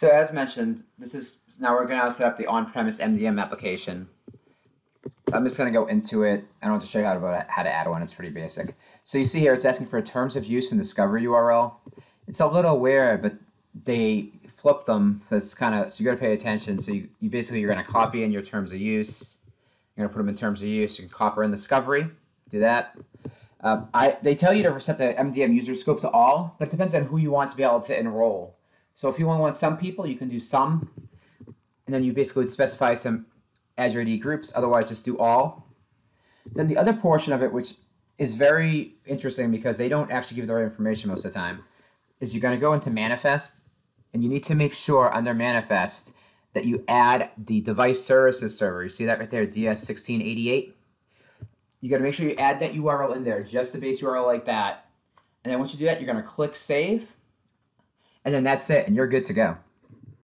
So as mentioned, this is now we're going to set up the on-premise MDM application. I'm just going to go into it. I don't want to show you how to, how to add one. It's pretty basic. So you see here, it's asking for terms of use and discovery URL. It's a little weird, but they flip them. So it's kind of so you got to pay attention. So you, you basically you're going to copy in your terms of use. You're going to put them in terms of use. You can copy in discovery. Do that. Um, I, they tell you to set the MDM user scope to all, but it depends on who you want to be able to enroll. So if you only want some people, you can do some, and then you basically would specify some Azure AD groups. Otherwise, just do all. Then the other portion of it, which is very interesting because they don't actually give the right information most of the time, is you're going to go into manifest, and you need to make sure under manifest that you add the device services server. You see that right there, DS1688? You got to make sure you add that URL in there, just the base URL like that. And then once you do that, you're going to click save. And then that's it, and you're good to go.